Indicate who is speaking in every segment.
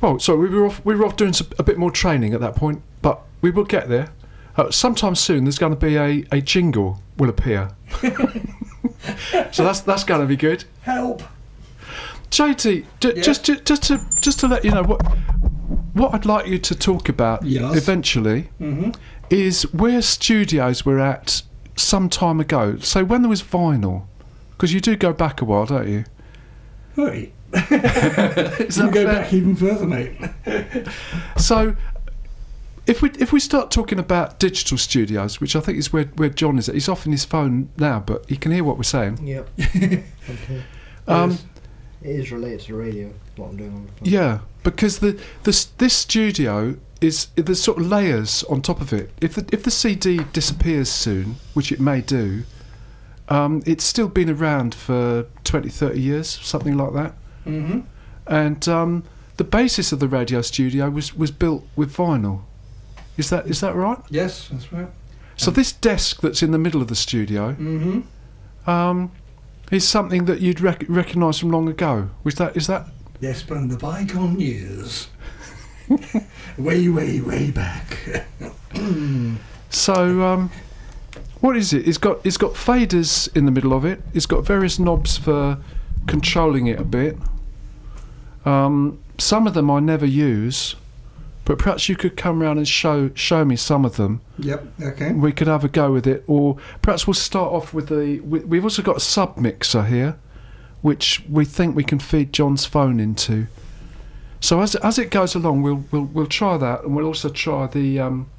Speaker 1: Well, so we were off. We were off doing some, a bit more training at that point, but we will get there. Uh, sometime soon, there's going to be a, a jingle will appear. so that's that's going to be good.
Speaker 2: Help!
Speaker 1: JT, j-
Speaker 2: Yeah?
Speaker 1: just, ju- just to just to let you know what what I'd like you to talk about
Speaker 2: Yes.
Speaker 1: eventually
Speaker 2: Mm-hmm.
Speaker 1: is where studios were at some time ago. So when there was vinyl, because you do go back a while, don't you?
Speaker 2: Hey, you
Speaker 1: that
Speaker 2: go
Speaker 1: fair?
Speaker 2: back even further, mate.
Speaker 1: So, if we if we start talking about digital studios, which I think is where, where John is at, he's off in his phone now, but he can hear what we're saying.
Speaker 3: Yep. okay.
Speaker 1: Um,
Speaker 2: Yes.
Speaker 3: It is related to radio. What I'm doing on the phone.
Speaker 1: Yeah, because the this this studio is there's sort of layers on top of it. If the if the CD disappears soon, which it may do, um, it's still been around for 20, 30 years, something like that.
Speaker 2: Mm-hmm.
Speaker 1: And um, the basis of the radio studio was was built with vinyl. Is that is that right?
Speaker 2: Yes, that's right.
Speaker 1: So this desk that's in the middle of the studio
Speaker 2: Mm-hmm.
Speaker 1: um, is something that you'd rec- recognise from long ago. Was that is that?
Speaker 2: Yes, from the bygone years. way, way, way back.
Speaker 1: So um, what is it? It's got it's got faders in the middle of it. It's got various knobs for controlling it a bit. Um, some of them I never use, but perhaps you could come round and show show me some of them.
Speaker 2: yep, okay.
Speaker 1: We could have a go with it, or perhaps we'll start off with the. We, we've also got a sub mixer here, which we think we can feed John's phone into. So as as it goes along, we'll we'll we'll try that, and we'll also try the um,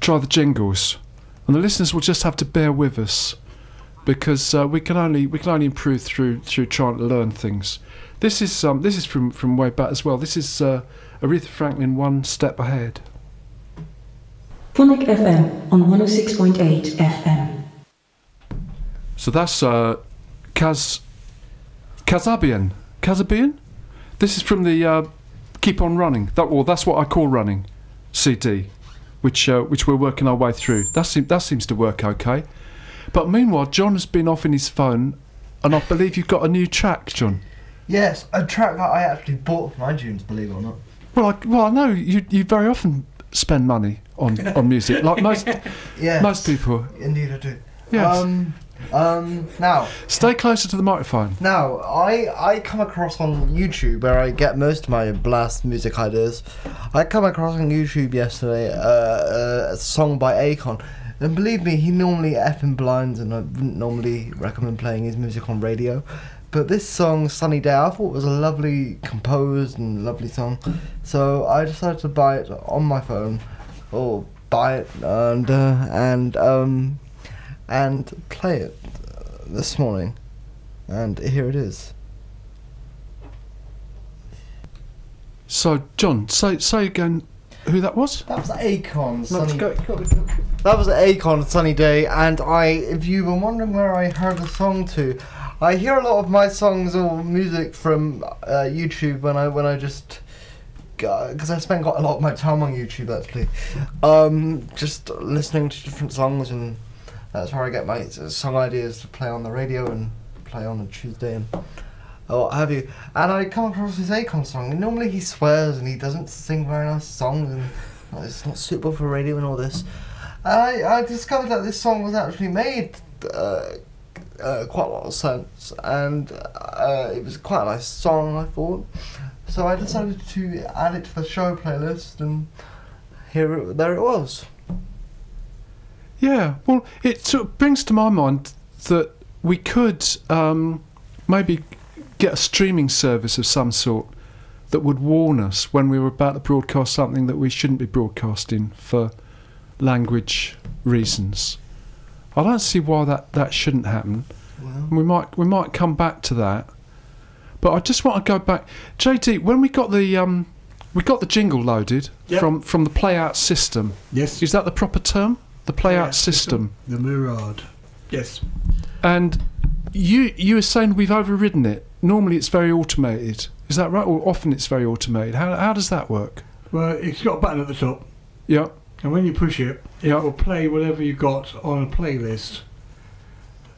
Speaker 1: try the jingles, and the listeners will just have to bear with us because uh, we can only we can only improve through through trying to learn things. This is um, this is from from way back as well. This is uh, Aretha Franklin, one step ahead.
Speaker 4: Phonic FM on 106.8 FM.
Speaker 1: So that's uh, Kaz Kasabian. Kasabian. This is from the uh, Keep on Running. That well, that's what I call running CD, which uh, which we're working our way through. That seems that seems to work okay. But meanwhile, John has been off in his phone, and I believe you've got a new track, John.
Speaker 3: Yes, a track that I actually bought from iTunes, believe it or not.
Speaker 1: Well, I, well, I know you you very often spend money on, on music, like most
Speaker 3: Yes.
Speaker 1: most people.
Speaker 3: Indeed, I do.
Speaker 1: Yes.
Speaker 3: Um, um, now,
Speaker 1: Stay closer to the microphone.
Speaker 3: now, I I come across on YouTube where I get most of my blast music ideas. I come across on YouTube yesterday uh, a song by Akon. And believe me, he normally effing blinds, and I wouldn't normally recommend playing his music on radio. But this song, Sunny Day, I thought was a lovely composed and lovely song. So I decided to buy it on my phone, or buy it and uh, and um, and play it this morning. And here it is.
Speaker 1: So, John, say say again who that was.
Speaker 3: That was Akon.
Speaker 1: No,
Speaker 3: Sunny
Speaker 1: go- go- go-
Speaker 3: That was Akon Sunny Day, and I, if you were wondering where I heard the song to, I hear a lot of my songs or music from uh, YouTube when I when I just because I spend quite a lot of my time on YouTube actually, um, just listening to different songs, and that's where I get my uh, song ideas to play on the radio and play on a Tuesday and what have you. And I come across this Akon song, and normally he swears and he doesn't sing very nice songs, and uh, it's not suitable for radio and all this. I I discovered that this song was actually made uh, uh, quite a lot of sense, and uh, it was quite a nice song. I thought, so I decided to add it to the show playlist, and here it, there it was.
Speaker 1: Yeah, well, it sort of brings to my mind that we could um, maybe get a streaming service of some sort that would warn us when we were about to broadcast something that we shouldn't be broadcasting for language reasons. I don't see why that, that shouldn't happen.
Speaker 3: Well,
Speaker 1: We might we might come back to that, but I just want to go back. JT, when we got the um, we got the jingle loaded
Speaker 2: Yep.
Speaker 1: from from the play out system.
Speaker 2: Yes.
Speaker 1: Is that the proper term? The play out
Speaker 2: Yeah,
Speaker 1: system.
Speaker 2: The Myriad. Yes.
Speaker 1: And you you were saying we've overridden it. Normally it's very automated. Is that right? Or often it's very automated. How how does that work?
Speaker 2: Well, it's got a button at the top,
Speaker 1: Yeah.
Speaker 2: and when you push it, it
Speaker 1: Yeah.
Speaker 2: will play whatever you got on a playlist.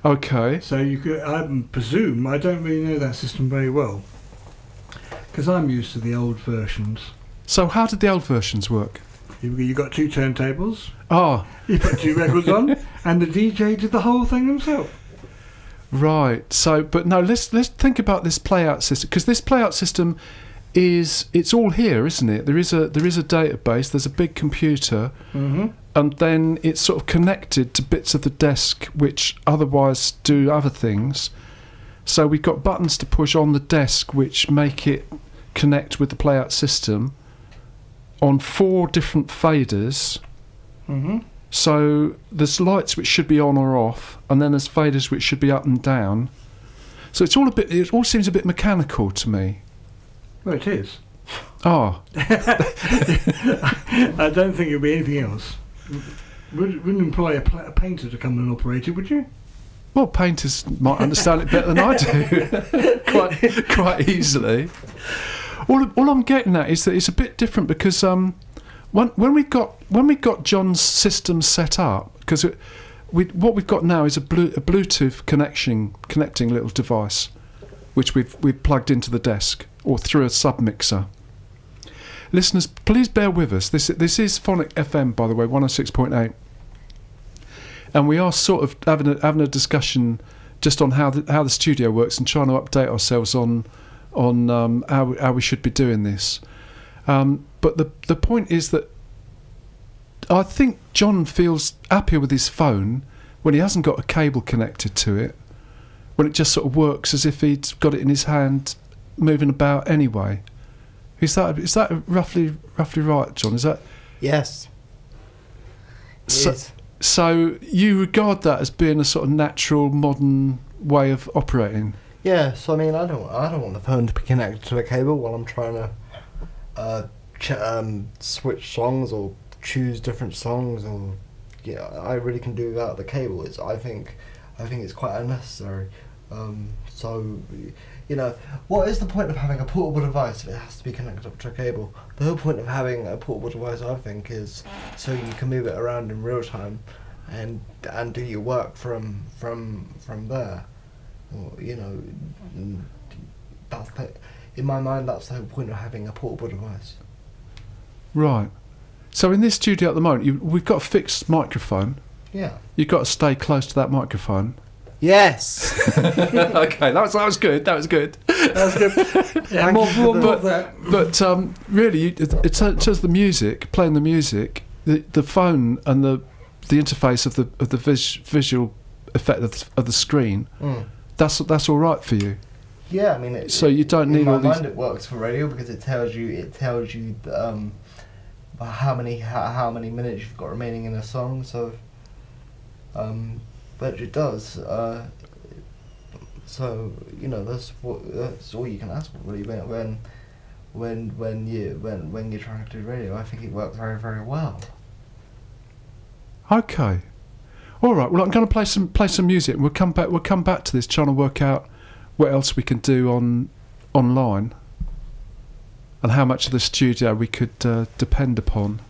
Speaker 1: Okay.
Speaker 2: So you could, I presume, I don't really know that system very well. because I'm used to the old versions.
Speaker 1: So how did the old versions work?
Speaker 2: You, you got two turntables,
Speaker 1: Ah,
Speaker 2: you put two records on, and the DJ did the whole thing himself.
Speaker 1: right. So, but no, let's let's think about this playout system because this playout system is it's all here, isn't it? There is a there is a database. There's a big computer,
Speaker 2: Mm-hmm.
Speaker 1: and then it's sort of connected to bits of the desk which otherwise do other things. So we've got buttons to push on the desk which make it connect with the playout system on four different faders.
Speaker 2: Mm-hmm.
Speaker 1: So there's lights which should be on or off, and then there's faders which should be up and down. So it's all a bit. It all seems a bit mechanical to me.
Speaker 2: Well, it is.
Speaker 1: Ah,
Speaker 2: I don't think it would be anything else. Would, wouldn't employ a, a painter to come and operate it, would you?
Speaker 1: well, painters might understand it better than I do, quite quite easily. All, all I'm getting at is that it's a bit different because um, when when we got when we got John's system set up because we what we've got now is a, blue, a Bluetooth connection connecting little device, which we've we've plugged into the desk or through a sub mixer. Listeners, please bear with us. This this is Phonic FM, by the way, one hundred six point eight, and we are sort of having a, having a discussion just on how the, how the studio works and trying to update ourselves on on um, how how we should be doing this. Um, but the the point is that I think John feels happier with his phone when he hasn't got a cable connected to it, when it just sort of works as if he'd got it in his hand, moving about anyway. Is that is that roughly roughly right, John? Is that
Speaker 3: Yes.
Speaker 1: so?
Speaker 3: Yes.
Speaker 1: So you regard that as being a sort of natural modern way of operating?
Speaker 3: Yeah, so I mean, I don't, I don't want the phone to be connected to a cable while I'm trying to uh, ch- um, switch songs or choose different songs, or yeah, I really can do without the cable. It's, I think, I think it's quite unnecessary. Um, so, you know, what is the point of having a portable device if it has to be connected up to a cable? The whole point of having a portable device, I think, is so you can move it around in real time, and and do your work from from from there. Or, you know, that's the, in my mind that's the whole point of having a portable device.
Speaker 1: Right. So in this studio at the moment, you, we've got a fixed microphone.
Speaker 3: Yeah.
Speaker 1: You've got to stay close to that microphone.
Speaker 3: Yes.
Speaker 1: okay, that was that was good. That was good.
Speaker 2: That's good. yeah,
Speaker 3: Thank
Speaker 2: more,
Speaker 3: you for
Speaker 2: more,
Speaker 3: the-
Speaker 2: more of.
Speaker 1: But um, really, you- it, it, in the music, playing the music, the, the phone and the the interface of the of the vis, visual effect of the, of the screen,
Speaker 3: Mm.
Speaker 1: that's that's all right for you.
Speaker 3: Yeah, I mean, it,
Speaker 1: So you don't
Speaker 3: in
Speaker 1: need
Speaker 3: my
Speaker 1: all these.
Speaker 3: mind it works for radio because it tells you it tells you um, how many how, how many minutes you've got remaining in a song. So, um, but it does. Uh, so you know that's what that's all you can ask for really when when when when you when when you're trying to do radio. I think it works very very well.
Speaker 1: Okay. All right. Well, I'm going to play some play some music, we'll come back. We'll come back to this, trying to work out what else we can do on online, and how much of the studio we could uh, depend upon.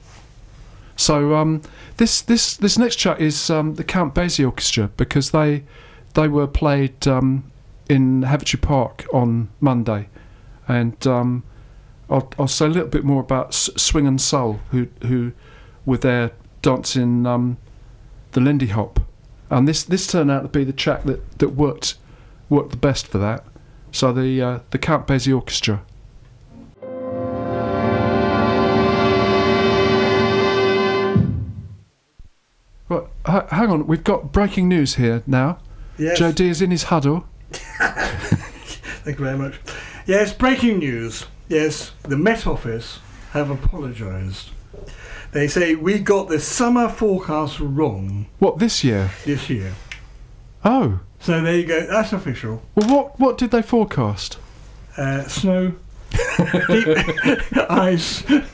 Speaker 1: So um, this this this next track is um, the Count Basie Orchestra because they they were played um, in Heavitree Park on Monday, and um, I'll, I'll say a little bit more about S- Swing and Soul, who who were there dancing um, the Lindy Hop, and this this turned out to be the track that, that worked worked the best for that. So the uh, the Count Basie Orchestra. Hang on, we've got breaking news here now.
Speaker 2: Yes.
Speaker 1: Joe D is in his huddle.
Speaker 2: Thank you very much. Yes, breaking news. Yes, the Met Office have apologised. They say we got the summer forecast wrong
Speaker 1: What this year?
Speaker 2: this year.
Speaker 1: Oh,
Speaker 2: So there you go. That's official.
Speaker 1: well, what what did they forecast?
Speaker 2: Uh, snow, deep ice.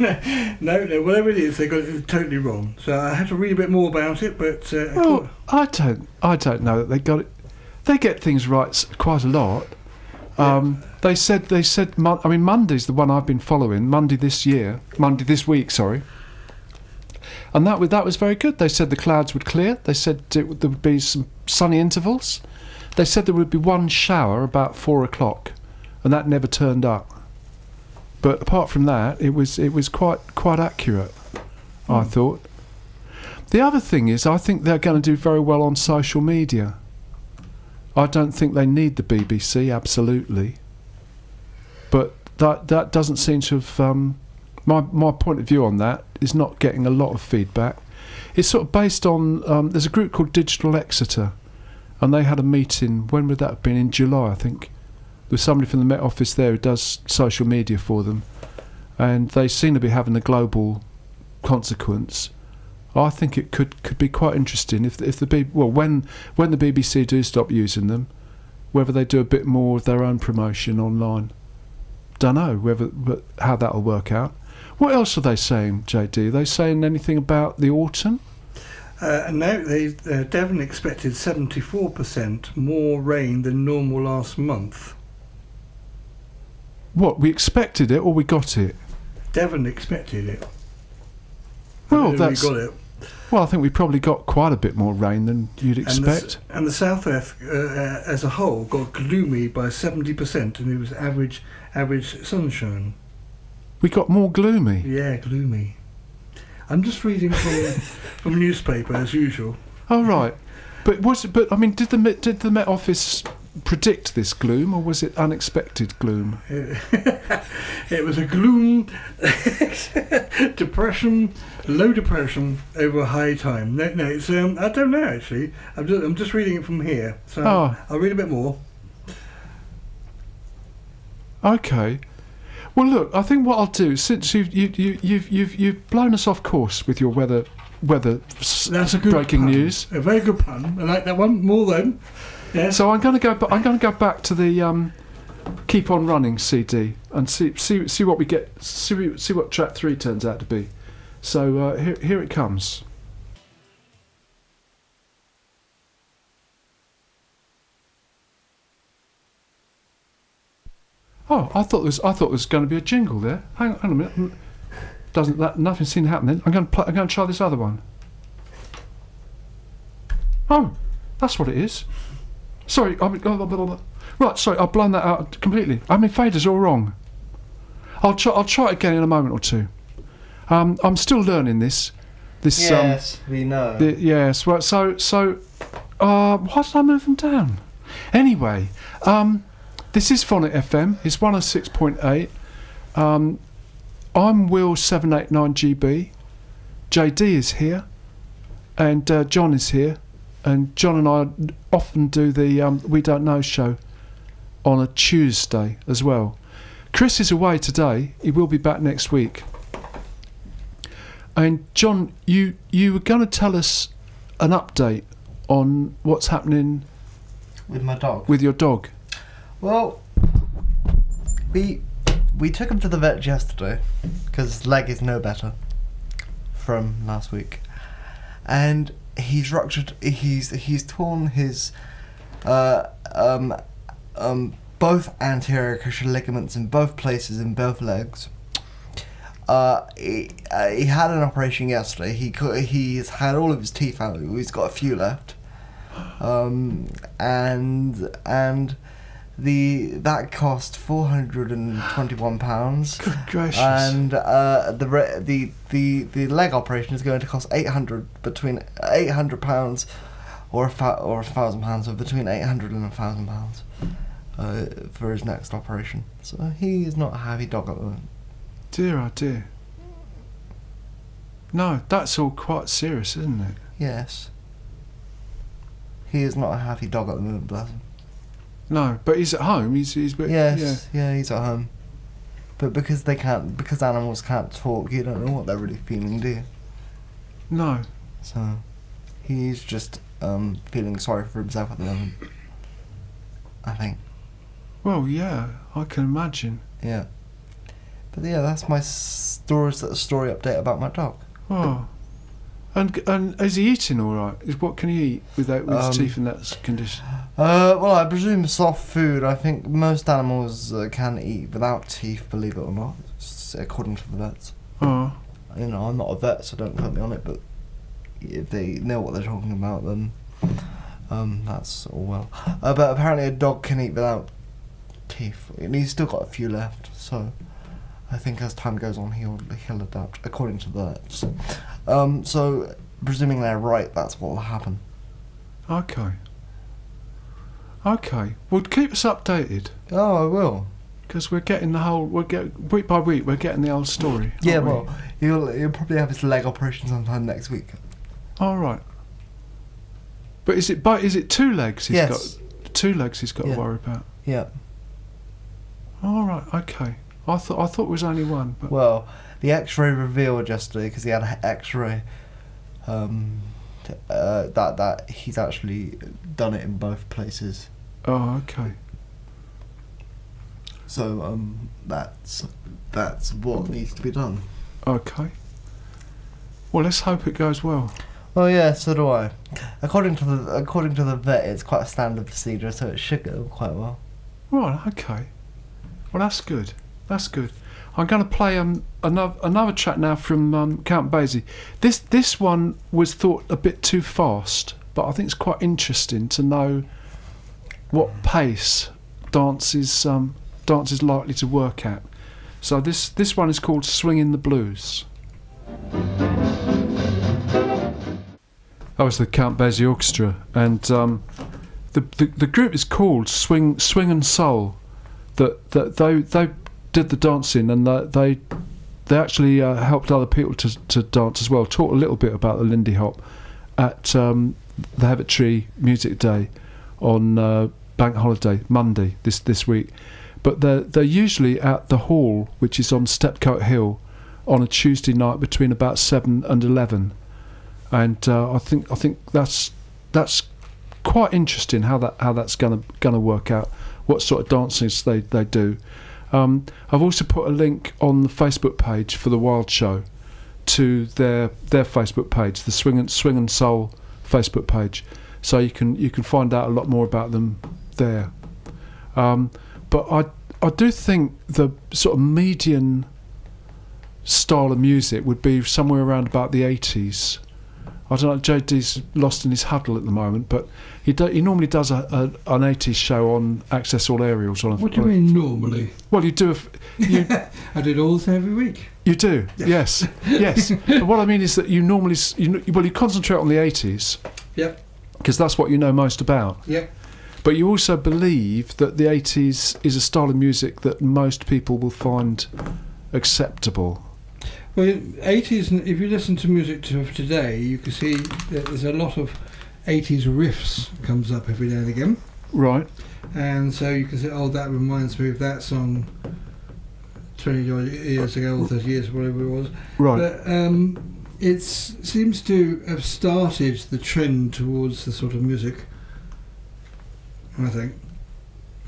Speaker 2: no, no, whatever it is, they got it totally wrong. So I had to read a bit more about it, but uh,
Speaker 1: Well, I don't, I don't know that they got it. They get things right quite a lot. Um, they said, they said. I mean, Monday's the one I've been following. Monday this year, Monday this week, sorry. And that was that was very good. They said the clouds would clear. They said it, there would be some sunny intervals. They said there would be one shower about four o'clock, and that never turned up. But apart from that, it was it was quite quite accurate. I
Speaker 2: Hmm.
Speaker 1: thought. The other thing is, I think they're going to do very well on social media. I don't think they need the BBC absolutely, but that that doesn't seem to have. Um, my my point of view on that is not getting a lot of feedback. It's sort of based on. Um, there's a group called Digital Exeter, and they had a meeting. When would that have been? In July, I think. With somebody from the Met Office there who does social media for them, and they seem to be having a global consequence. I think it could could be quite interesting if if the B, well when when the BBC do stop using them, whether they do a bit more of their own promotion online. Don't know whether how that'll work out. What else are they saying, JD? Are they saying anything about the autumn?
Speaker 2: Uh, now they uh, Devon expected 74% more rain than normal last month.
Speaker 1: What we expected it or we got it?
Speaker 2: Devon expected it.
Speaker 1: Well, that's
Speaker 2: we got it.
Speaker 1: well. I think we probably got quite a bit more rain than you'd
Speaker 2: And the,
Speaker 1: expect.
Speaker 2: and the South uh, uh, as a whole got gloomy by 70%, and it was average average sunshine.
Speaker 1: We got more gloomy.
Speaker 2: Yeah, gloomy. I'm just reading from from a newspaper as usual.
Speaker 1: Oh right, but was it, but I mean, did the did the Met Office predict this gloom or was it unexpected gloom?
Speaker 2: it was a gloom, depression, low depression over a high time. No, no, it's um, I don't know actually. I'm just I'm just reading it from here, so
Speaker 1: Oh.
Speaker 2: I'll read a bit more.
Speaker 1: Okay. Well, look, I think what I'll do since you've you, you, you've you've you've blown us off course with your weather weather
Speaker 2: That's a good
Speaker 1: breaking
Speaker 2: pun.
Speaker 1: news.
Speaker 2: A very good pun. I like that one more than.
Speaker 1: So I'm going to go. ba- I'm going to go back to the um, keep on running CD and see see see what we get. See see what track three turns out to be. So uh, here here it comes. Oh, I thought there was I thought there was going to be a jingle there. Hang on, hang on a minute. Mm, Doesn't that nothing seemed to happen then? I'm going to I'm going to try this other one. Oh, that's what it is. Sorry, I mean, blah, blah, blah, right. Sorry, I've blown that out completely. I mean, faders all wrong. I'll try. I'll try it again in a moment or two. Um, I'm still learning this. This.
Speaker 3: Yes, we know.
Speaker 1: Um, the, yes. Well, so so. Uh, why did I move them down? Anyway, um, this is Phonic FM. It's 106.8. Um, I'm Will seven eight nine GB. JD is here, and uh, John is here, and John and I often do the um, We Don't Know show on a Tuesday as well. Chris is away today. He will be back next week. And John, you you were going to tell us an update on what's happening
Speaker 3: with my dog.
Speaker 1: with your dog.
Speaker 3: Well, we we took him to the vet yesterday because his leg is no better from last week, and he's ruptured. He's he's torn his uh, um, um, both anterior cruciate ligaments in both places in both legs. Uh, he, uh, he had an operation yesterday. He he's had all of his teeth out. He's got a few left, um, and and the that cost four hundred and twenty one pounds.
Speaker 1: Good gracious!
Speaker 3: And uh, the re- the the the leg operation is going to cost eight hundred between eight hundred pounds, or a fa- or a thousand pounds, or between eight hundred and a thousand pounds, uh, for his next operation. So he is not a happy dog at the moment.
Speaker 1: dear, oh dear. No, that's all quite serious, isn't it?
Speaker 3: Yes. He is not a happy dog at the moment, bless him.
Speaker 1: No, but he's at home. He's he's
Speaker 3: Yes, yeah. he's at home. But because they can't, because animals can't talk, you don't know what they're really feeling, do you?
Speaker 1: No,
Speaker 3: So, he's just um, feeling sorry for himself at the moment. I think.
Speaker 1: well, yeah, I can imagine.
Speaker 3: Yeah. But yeah, that's my story story update about my dog.
Speaker 1: Oh, and and is he eating all right? Is what can he eat without with
Speaker 3: Um,
Speaker 1: his teeth in that condition?
Speaker 3: Uh, well, I presume soft food. I think most animals uh, can eat without teeth, believe it or not, according to the vets.
Speaker 1: Oh,
Speaker 3: You know, I'm not a vet, so don't quote me on it. But if they know what they're talking about, then um, that's all well. Uh, but apparently, a dog can eat without teeth, and he's still got a few left. So, I think as time goes on, he'll he'll adapt according to that. So, um, so presuming they're right, that's what will happen.
Speaker 1: Okay. Okay. Well, keep us updated
Speaker 3: Oh, I will.
Speaker 1: because we're getting the whole. We're get week by week. We're getting the whole story.
Speaker 3: Yeah,
Speaker 1: aren't we?
Speaker 3: well, he'll he'll probably have his leg operation sometime next week.
Speaker 1: All right. But is it? But is it two legs? He's
Speaker 3: Yes.
Speaker 1: got two legs. He's got
Speaker 3: Yeah.
Speaker 1: to worry about.
Speaker 3: Yeah.
Speaker 1: All right. Okay. I thought I thought it was only one. But
Speaker 3: Well, the X-ray revealed yesterday because he had an X-ray. Um, uh, that that he's actually done it in both places.
Speaker 1: oh, okay.
Speaker 3: So um, that's that's what needs to be done.
Speaker 1: Okay. Well, let's hope it goes well.
Speaker 3: Well, yeah, so do I. According to the according to the vet, it's quite a standard procedure, so it should go quite well.
Speaker 1: Right. Okay. Well, that's good. That's good. I'm going to play um, another another track now from um, Count Basie. This this one was thought a bit too fast, but I think it's quite interesting to know what pace dance is um, dance is likely to work at. So this this one is called "Swinging the Blues." That was the Count Basie Orchestra, and um, the, the the group is called Swing Swing and Soul. That that they they did the dancing and they they, they actually uh, helped other people to to dance as well. Taught a little bit about the Lindy Hop at um, the Heavitree Music Day on uh, Bank Holiday Monday this this week. But they're they're usually at the hall, which is on Stepcote Hill, on a Tuesday night between about seven and eleven, and uh, I think I think that's that's quite interesting how that how that's gonna gonna work out. What sort of dances they they do. Um, I've also put a link on the Facebook page for the Wild Show to their their Facebook page, the Swing and Swing and Soul Facebook page, so you can you can find out a lot more about them there. Um, but I I do think the sort of median style of music would be somewhere around about the 80s. I don't know. JD's lost in his huddle at the moment, but he do, he normally does a, a an 80s show on Access All Aerials. On
Speaker 5: What do you
Speaker 1: on
Speaker 5: mean normally?
Speaker 1: Well, you do. A, you
Speaker 5: I did all every week.
Speaker 1: you do. Yes. Yes. but what I mean is that you normally you well you concentrate on the 80s.
Speaker 5: Yep.
Speaker 1: Because that's what you know most about.
Speaker 5: Yep.
Speaker 1: But you also believe that the 80s is a style of music that most people will find acceptable.
Speaker 5: Well, 80s, if you listen to music to, today, you can see that there's a lot of 80s riffs comes up every now and again.
Speaker 1: Right.
Speaker 5: And so you can say, oh, that reminds me of that song 20 years ago or 30 years, whatever it was.
Speaker 1: Right.
Speaker 5: But um, it seems to have started the trend towards the sort of music, I think.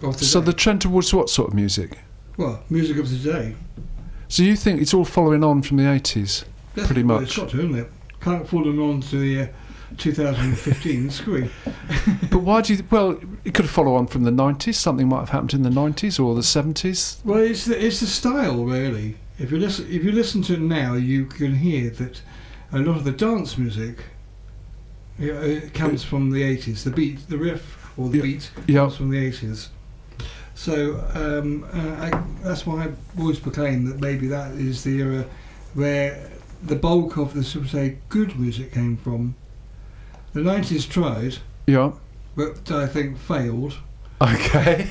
Speaker 5: Of
Speaker 1: so
Speaker 5: today.
Speaker 1: the trend towards what sort of music?
Speaker 5: Well, music of today.
Speaker 1: So you think it's all following on from the 80s?
Speaker 5: That's
Speaker 1: Pretty much.
Speaker 5: It's got to, isn't it? Can't fall on to the uh, 2015 screen.
Speaker 1: But why do you? Well, it could follow on from the 90s. Something might have happened in the 90s or the 70s.
Speaker 5: Well, it's the, it's the style, really. If you listen, if you listen to it now, you can hear that a lot of the dance music you know, it comes from the 80s. The beat, the riff, or the
Speaker 1: Yeah.
Speaker 5: beat
Speaker 1: Yeah.
Speaker 5: comes from the 80s. So um, uh, I, that's why I always proclaim that maybe that is the era where the bulk of the sort of say good music came from. The 90s tried,
Speaker 1: Yeah.
Speaker 5: but I think failed.
Speaker 1: Okay.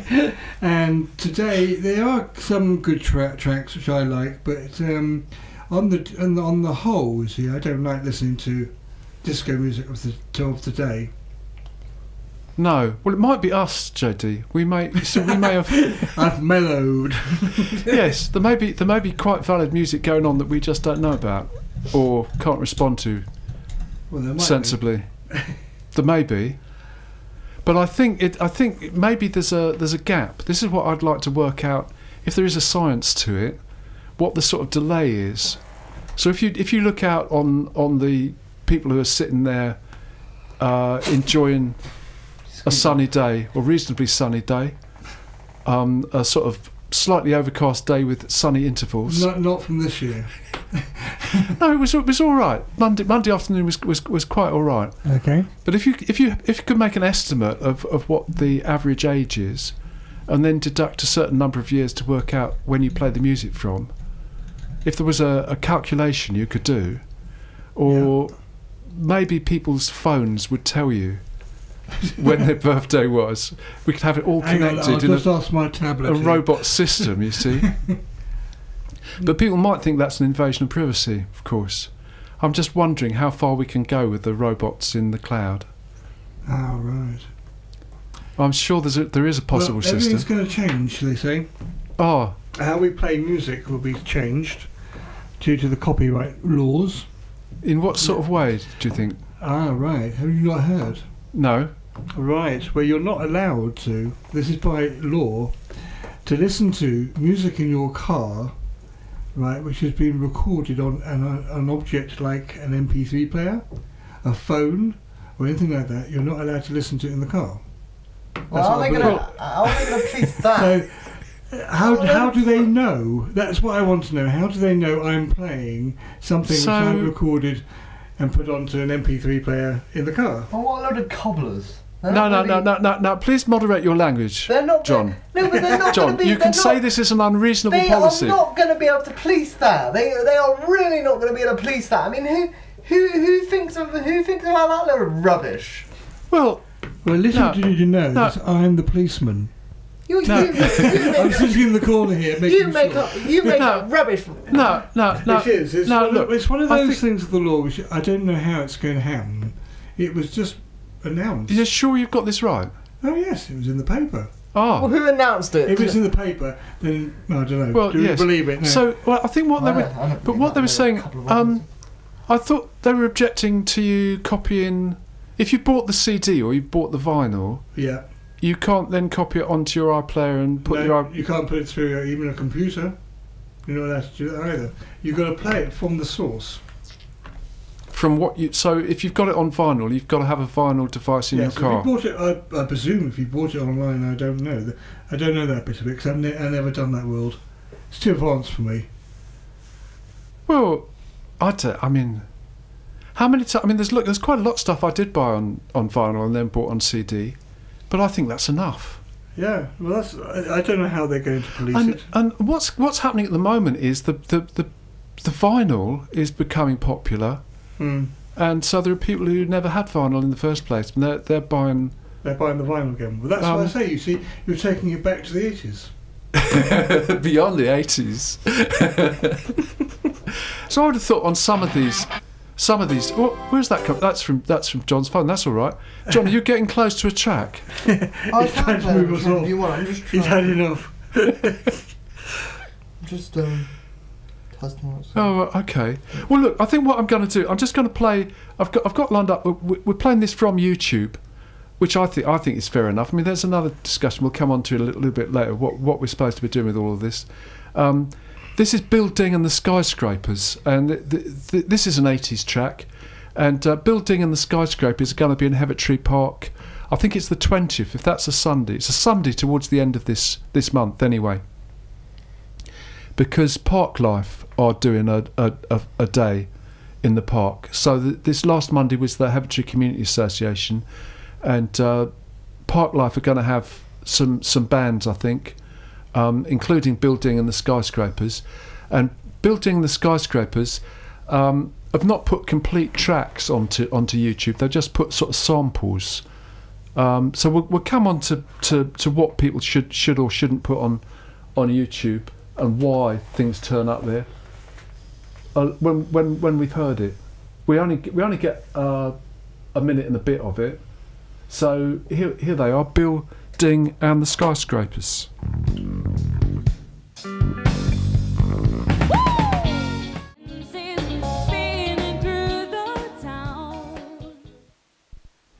Speaker 5: and today there are some good tra- tracks which I like, but um, on the on the, on the whole, you see, I don't like listening to disco music of the of today.
Speaker 1: No. Well, it might be us, JD. We may. So we may have.
Speaker 5: I've mellowed.
Speaker 1: yes. There may be. There may be quite valid music going on that we just don't know about, or can't respond to
Speaker 5: Well, there might be.
Speaker 1: sensibly. there may be. But I think it. I think maybe there's a there's a gap. This is what I'd like to work out. If there is a science to it, what the sort of delay is. So if you if you look out on on the people who are sitting there uh, enjoying a sunny day or reasonably sunny day, um, a sort of slightly overcast day with sunny intervals.
Speaker 5: Not not from this year.
Speaker 1: No, it was it was all right. Monday Monday afternoon was was, was quite all right.
Speaker 5: Okay.
Speaker 1: But if you if you if you could make an estimate of, of what the average age is, and then deduct a certain number of years to work out when you play the music from. If there was a, a calculation you could do, or maybe people's phones would tell you when their birthday was. We could have it all
Speaker 5: on,
Speaker 1: connected
Speaker 5: I'll
Speaker 1: in a,
Speaker 5: ask my tablet.
Speaker 1: a robot system, you see. but people might think that's an invasion of privacy, of course. I'm just wondering how far we can go with the robots in the cloud.
Speaker 5: Ah, right.
Speaker 1: I'm sure there's a, there is a possible
Speaker 5: well, everything's
Speaker 1: system.
Speaker 5: going to change, they say.
Speaker 1: Oh,
Speaker 5: How we play music will be changed due to the copyright laws.
Speaker 1: in what sort of way do you think?
Speaker 5: Ah, right. Have you not heard?
Speaker 1: No.
Speaker 5: Right, where you're not allowed to, this is by law, to listen to music in your car, right, which has been recorded on an, an object like an MP3 player, a phone, or anything like that. You're not allowed to listen to it in the car.
Speaker 3: Well,
Speaker 5: That's
Speaker 3: are
Speaker 5: what
Speaker 3: they gonna? Are they gonna police that?
Speaker 5: So, uh, how, how do they know? That's what I want to know. How do they know I'm playing something which I've recorded and put onto an MP3 player in the car?
Speaker 3: Oh, what a load of cobblers! They're
Speaker 1: No,
Speaker 3: not
Speaker 1: no, no, no, no, no. Please moderate your language.
Speaker 3: They're not.
Speaker 1: John.
Speaker 3: No, but they're not
Speaker 1: John,
Speaker 3: gonna be.
Speaker 1: you
Speaker 3: they're
Speaker 1: can say this is an unreasonable
Speaker 3: They
Speaker 1: policy.
Speaker 3: They are not going to be able to police that. They they are really not going to be able to police that. I mean, who who who thinks of who thinks about that little rubbish?
Speaker 1: Well,
Speaker 5: Well, little
Speaker 1: No,
Speaker 5: did you know
Speaker 1: no.
Speaker 5: that I'm the policeman.
Speaker 3: You
Speaker 1: No.
Speaker 3: you, you,
Speaker 5: I'm sitting in the corner here making
Speaker 3: you make
Speaker 5: sure.
Speaker 3: up you make
Speaker 1: No.
Speaker 3: up rubbish.
Speaker 1: no, no, no.
Speaker 5: it is. It's,
Speaker 1: no,
Speaker 5: one
Speaker 1: look,
Speaker 5: of, it's one of those
Speaker 1: think-
Speaker 5: things of the law which I don't know how it's going to happen. It was just announced.
Speaker 1: You're sure you've got this right?
Speaker 5: Oh yes, it was in the paper.
Speaker 3: Well,
Speaker 1: Oh.
Speaker 3: who announced it?
Speaker 5: If it's in the paper, then I don't know.
Speaker 1: Well,
Speaker 5: Do you
Speaker 1: yes.
Speaker 5: believe it? No.
Speaker 1: So, well, I think what they were,
Speaker 3: don't- I
Speaker 1: but what they were
Speaker 3: There were a
Speaker 1: saying, um. I thought they were objecting to you copying. If you bought the CD or you bought the vinyl,
Speaker 5: yeah,
Speaker 1: you can't then copy it onto your iPlayer and put
Speaker 5: no,
Speaker 1: your.
Speaker 5: you can't put it through even a computer. You're not allowed to do that either. You've got to play it from the source.
Speaker 1: From what you, so if you've got it on vinyl, you've got to have a vinyl device in
Speaker 5: Yes,
Speaker 1: your car.
Speaker 5: If you bought it, I, I presume if you bought it online, I don't know. I don't know that bit of it because I've, ne- I've never done that world. It's too advanced for me.
Speaker 1: Well, I mean, how many times? I mean, there's look. There's quite a lot of stuff I did buy on on vinyl and then bought on CD, but I think that's enough.
Speaker 5: Yeah, well, that's. I, I don't know how they're going to police
Speaker 1: And
Speaker 5: it.
Speaker 1: and what's what's happening at the moment is the the the, the vinyl is becoming popular,
Speaker 5: Hmm.
Speaker 1: and so there are people who never had vinyl in the first place, and they're they're buying
Speaker 5: They're buying the vinyl again. Well, that's
Speaker 1: Um,
Speaker 5: what I say. You see, you're taking it back to the 80s.
Speaker 1: beyond the eighties. so I would have thought on some of these. Some of these, oh, where's that come? That's from that's from John's phone. That's all right. John, you're you getting close to a track?
Speaker 3: I
Speaker 5: He's trying
Speaker 3: can
Speaker 5: to move us off.
Speaker 3: you want. I'm just
Speaker 5: He's had enough.
Speaker 3: Just um, testing out. some-
Speaker 1: Oh, okay. Well, look, I think what I'm going to do, I'm just going to play. I've got, I've got lined up. we- We're playing this from YouTube, which I think, I think is fair enough. I mean, there's another discussion we'll come on to a little, little bit later. What, what we're supposed to be doing with all of this. Um, this is Bill Ding and the Skyscrapers, and th- th- th- this is an 80s track. And uh, Bill Ding and the Skyscrapers are going to be in Heavitree Park. I think it's the 20th, if that's a Sunday. It's a Sunday towards the end of this this month, anyway because Park Life are doing a, a, a, day in the park. So th- this last Monday was the Heavitree Community Association, and uh, Park Life are going to have some some bands, I think, um, including Building and the Skyscrapers, and Building the Skyscrapers. Um, have not put complete tracks onto onto YouTube. They've just put sort of samples. Um, so we'll, we'll come on to, to, to what people should should or shouldn't put on on YouTube and why things turn up there. When when when we've heard it, we only we only get uh, a minute and a bit of it. So here here they are, Bill Ding and the Skyscrapers.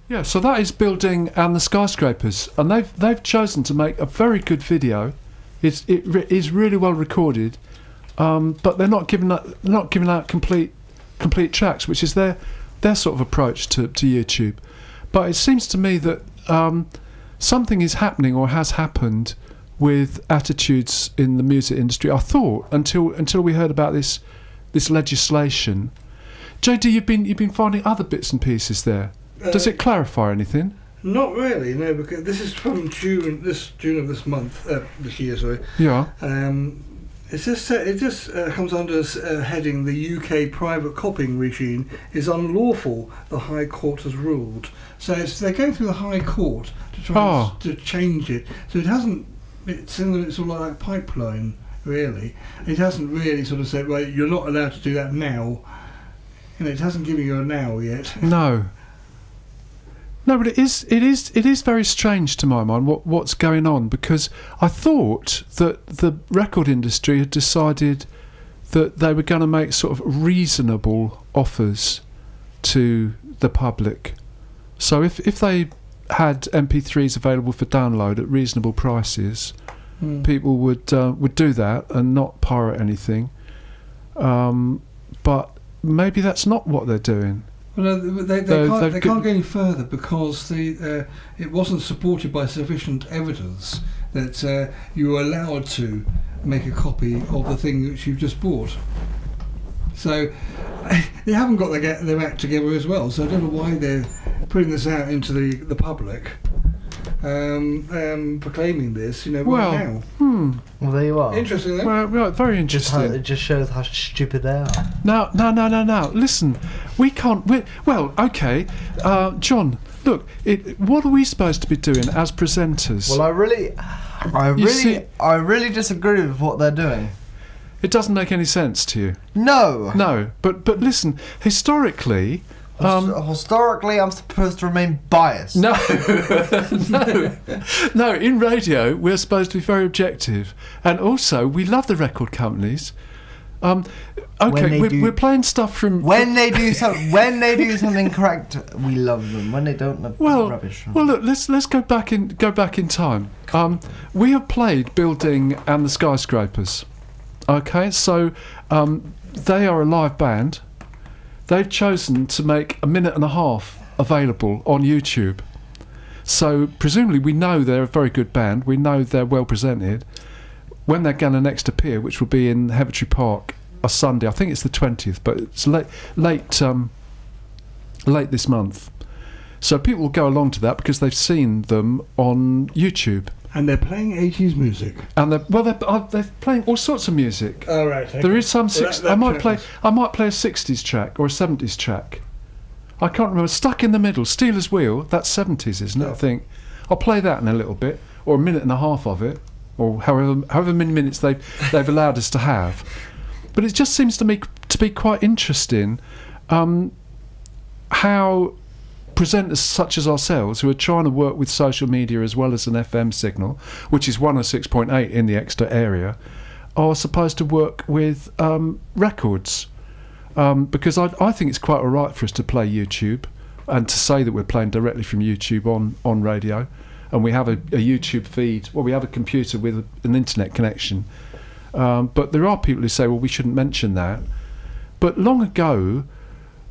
Speaker 1: Yeah, so that is Building and the Skyscrapers, and they've they've chosen to make a very good video. It's it re- is really well recorded, um, but they're not giving out they're not giving out complete complete tracks, which is their their sort of approach to, to YouTube. But it seems to me that um, something is happening or has happened with attitudes in the music industry. I thought until until we heard about this this legislation. JD, you've been you've been finding other bits and pieces there. Does
Speaker 5: Uh,
Speaker 1: it clarify anything?
Speaker 2: Not really, no, because this is from June, this June of this month, uh, this year, sorry.
Speaker 1: Yeah.
Speaker 2: Um, it's just, uh, it just uh, comes under uh, heading the UK private copying regime is unlawful. The High Court has ruled.
Speaker 5: So it's, they're going through the High Court to try
Speaker 1: Oh.
Speaker 5: to change it. So it hasn't. It's in the, it's sort of like a pipeline, really. It hasn't really sort of said, well, you're not allowed to do that now. You know, it hasn't given you a now yet.
Speaker 1: No. No, but it is it is it is very strange to my mind what what's going on because I thought that the record industry had decided that they were going to make sort of reasonable offers to the public. So if if they had MP3s available for download at reasonable prices,
Speaker 5: Hmm.
Speaker 1: people would uh, would do that and not pirate anything. Um, but maybe that's not what they're doing.
Speaker 5: Well, no, they, they,
Speaker 1: They're-
Speaker 5: can't, they can't go any further because the, uh, it wasn't supported by sufficient evidence that uh, you were allowed to make a copy of the thing which you've just bought. So they haven't got their, their act together as well. So I don't know why they're putting this out into the, the public, um, um, proclaiming this. You know,
Speaker 1: Well,
Speaker 5: now.
Speaker 1: Hmm.
Speaker 3: Well, there you are.
Speaker 5: Interesting, though.
Speaker 1: Well, right, very
Speaker 3: Just how,
Speaker 1: interesting.
Speaker 3: it just shows how stupid they are.
Speaker 1: No, no, no, no, no. Listen, we can't. we well, okay, uh, John. Look, it, what are we supposed to be doing as presenters?
Speaker 3: Well, I really, I really,
Speaker 1: see-
Speaker 3: I really disagree with what they're doing.
Speaker 1: it doesn't make any sense to you.
Speaker 3: No.
Speaker 1: No, but but listen, historically, um,
Speaker 3: historically, I'm supposed to remain biased.
Speaker 1: no, no, no. In radio, we're supposed to be very objective, and also we love the record companies. Um, okay, we're,
Speaker 3: do-
Speaker 1: we're playing stuff from
Speaker 3: When they do some, when they do something correct, we love them. When they don't, love
Speaker 1: Well,
Speaker 3: rubbish.
Speaker 1: well, look, let's let's go back in go back in time. Um, we have played building and the skyscrapers. Okay, so um, they are a live band. They've chosen to make a minute and a half available on YouTube. So presumably we know they're a very good band. We know they're well presented. When they're going to next appear, which will be in Heavitree Park a Sunday, I think it's the twentieth, but it's late late um, late this month. So people will go along to that because they've seen them on YouTube,
Speaker 2: And they're playing 80s music.
Speaker 1: and they're well, they're, uh, they're playing all sorts of music.
Speaker 2: Oh, right.
Speaker 1: There is some
Speaker 2: Well,
Speaker 1: six.
Speaker 2: that- that
Speaker 1: I might play.
Speaker 2: was-
Speaker 1: I might play a '60s track or a '70s track. I can't remember. Stuck in the middle, Stealers Wheel. That's '70s, isn't it? I think. I'll play that in a little bit, or a minute and a half of it, or however however many minutes they've they've allowed us to have. But it just seems to me to be quite interesting um, how presenters such as ourselves, who are trying to work with social media as well as an FM signal, which is 106.8 in the Exeter area, are supposed to work with um, records. Um, because I, I think it's quite all right for us to play YouTube and to say that we're playing directly from YouTube on, on radio. And we have a, a YouTube feed, well, we have a computer with an internet connection. Um, but there are people who say, well, we shouldn't mention that. But long ago,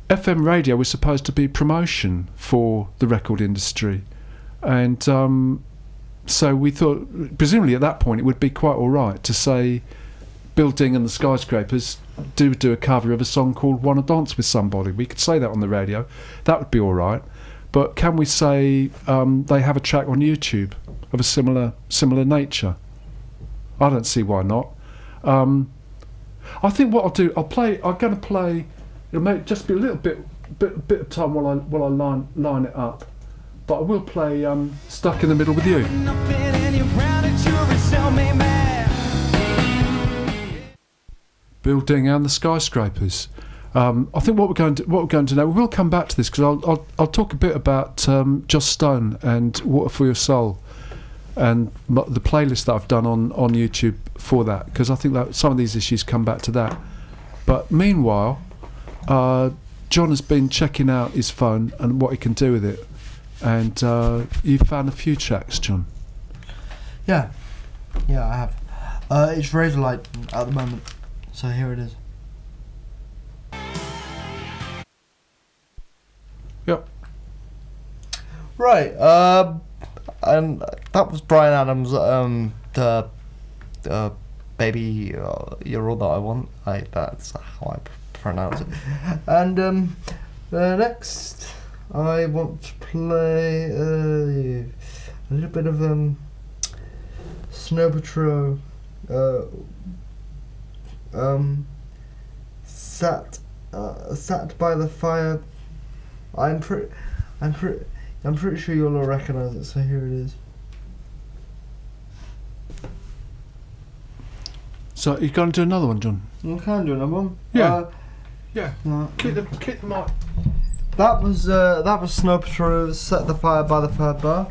Speaker 1: FM radio was supposed to be promotion for the record industry. And um, so we thought, presumably at that point, it would be quite all right to say, Building and the Skyscrapers do do a cover of a song called Wanna Dance with Somebody. We could say that on the radio. That would be all right. But can we say um, they have a track on YouTube of a similar similar nature? I don't see why not. Um, I think what I'll do, I'll play. I'm going to play. It'll make just be a little bit bit bit of time while I while I line line it up. But I will play um, "Stuck in the Middle with You." Building and the skyscrapers. Um, I think what we're going to what we're going to know. We'll come back to this because I'll, I'll I'll talk a bit about um, Joss Stone and Water for Your Soul, and the playlist that I've done on on YouTube for that because I think that some of these issues come back to that. But meanwhile, uh, John has been checking out his phone and what he can do with it, and uh, you found a few tracks, John.
Speaker 3: Yeah, yeah, I have. Uh, it's Razorlight at the moment, so here it is.
Speaker 1: Yep.
Speaker 3: Right. Um, and that was Bryan Adams. Um, the, the baby, uh, you're all that I want. I that's how I pronounce it. And um, the next I want to play uh, a little bit of um, Snow Patrol. Uh, um, sat, uh, sat by the fire. I'm pretty, I'm pretty, I'm pretty sure you'll all recognise it. So here it is.
Speaker 1: So you're going to do another one, John?
Speaker 3: I can do another one.
Speaker 1: Yeah.
Speaker 3: Uh,
Speaker 1: Yeah.
Speaker 3: no.
Speaker 1: Keep the keep the mic.
Speaker 3: That was uh, that was Snow Patrol. Set the fire by the third bar.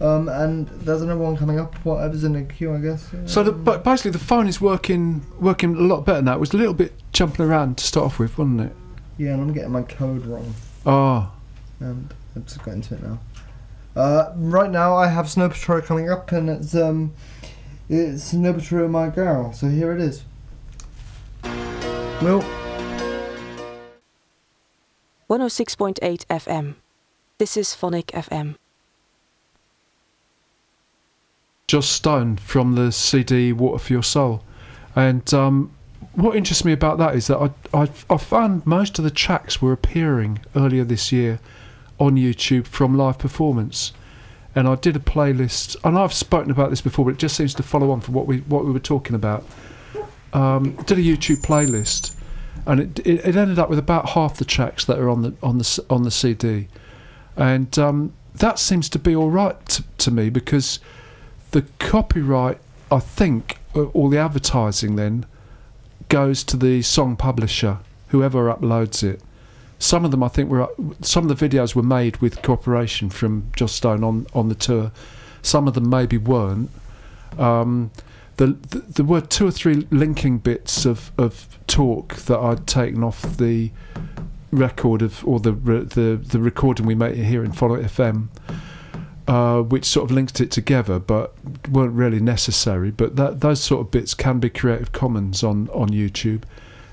Speaker 3: Um, and there's another one coming up. Whatever's in the queue, I guess.
Speaker 1: So the, but basically the phone is working working a lot better now. It was a little bit jumping around to start off with, wasn't it?
Speaker 3: yeah, and I'm getting my code wrong.
Speaker 1: Oh,
Speaker 3: and I've just got into it now. Uh, right now, I have Snow Patrol coming up, and it's um, it's Snow Patrol My Girl. So here it is. Well,
Speaker 6: 106.8 FM. This is Phonic FM.
Speaker 1: Joss Stone from the CD Water for Your Soul. And um, what interests me about that is that I, I, I found most of the tracks were appearing earlier this year on YouTube from live performance. And I did a playlist, and I've spoken about this before, but it just seems to follow on from what we what we were talking about. Um, did a YouTube playlist, and it, it it ended up with about half the tracks that are on the on the on the CD, and um, that seems to be all right to, to me because the copyright, I think, uh, all the advertising then goes to the song publisher, whoever uploads it. Some of them, I think, were some of the videos were made with cooperation from Joss Stone on on the tour. Some of them maybe weren't. Um, the, the, there were two or three linking bits of, of talk that I'd taken off the record of or the the the recording we made here in Follow FM uh, which sort of linked it together, but weren't really necessary. But that those sort of bits can be Creative Commons on on YouTube,